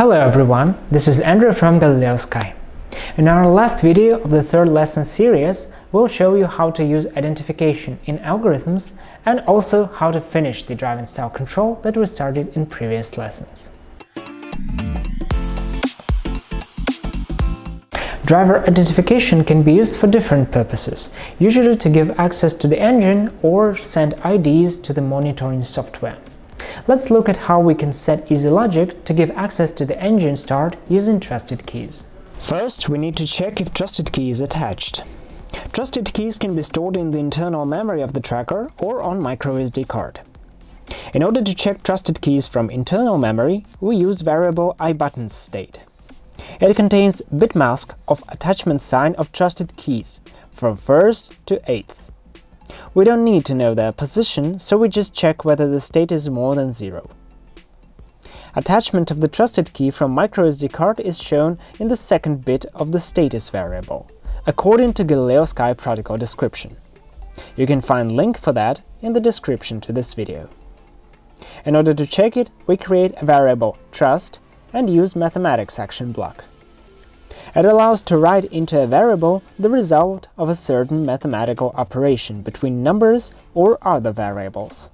Hello everyone, this is Andrew from Galileosky. In our last video of the third lesson series, we'll show you how to use identification in algorithms and also how to finish the driving style control that we started in previous lessons. Driver identification can be used for different purposes, usually to give access to the engine or send IDs to the monitoring software. Let's look at how we can set EasyLogic to give access to the engine start using trusted keys. First, we need to check if trusted key is attached. Trusted keys can be stored in the internal memory of the tracker or on microSD card. In order to check trusted keys from internal memory, we use variable iButtonsState. It contains bit mask of attachment sign of trusted keys from first to eighth. We don't need to know their position, so we just check whether the state is more than zero. Attachment of the trusted key from microSD card is shown in the second bit of the status variable, according to Galileosky protocol description. You can find link for that in the description to this video. In order to check it, we create a variable trust and use mathematics action block. It allows to write into a variable the result of a certain mathematical operation between numbers or other variables.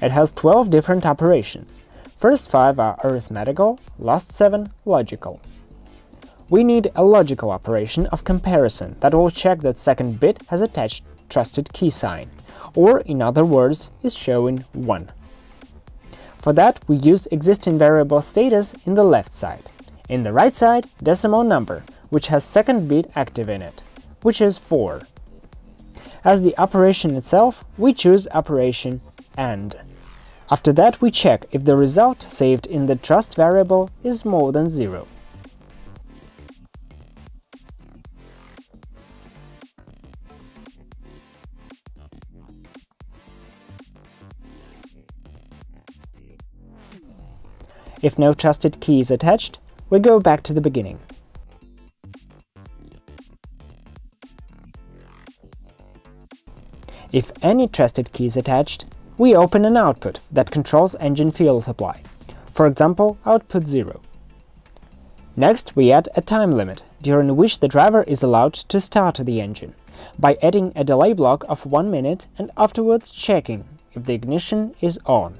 It has 12 different operations. First 5 are arithmetical, last 7 logical. We need a logical operation of comparison that will check that second bit has attached trusted key sign, or in other words, is showing 1. For that, we use existing variable status in the left side. In the right side, decimal number, which has second bit active in it, which is 4. As the operation itself, we choose operation AND. After that, we check if the result saved in the trust variable is more than 0. If no trusted key is attached, we go back to the beginning. If any trusted key is attached, we open an output that controls engine fuel supply, for example output 0. Next, we add a time limit, during which the driver is allowed to start the engine, by adding a delay block of 1 minute and afterwards checking if the ignition is on.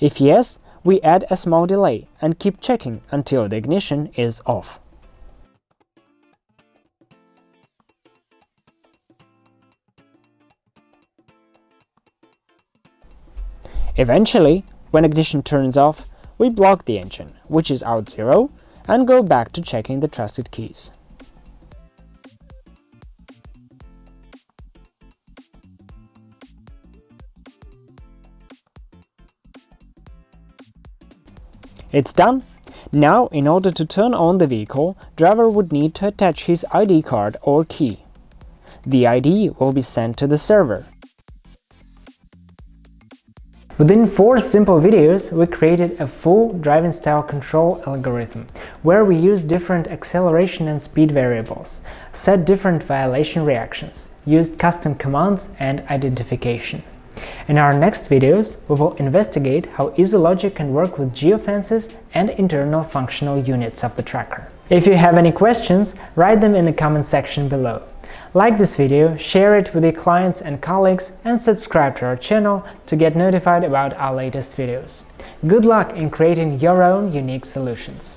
If yes, we add a small delay and keep checking until the ignition is off. Eventually, when ignition turns off, we block the engine, which is out zero, and go back to checking the trusted keys. It's done! Now, in order to turn on the vehicle, driver would need to attach his ID card or key. The ID will be sent to the server. Within four simple videos, we created a full driving style control algorithm, where we use different acceleration and speed variables, set different violation reactions, used custom commands and identification. In our next videos, we will investigate how EasyLogic can work with geofences and internal functional units of the tracker. If you have any questions, write them in the comment section below. Like this video, share it with your clients and colleagues, and subscribe to our channel to get notified about our latest videos. Good luck in creating your own unique solutions!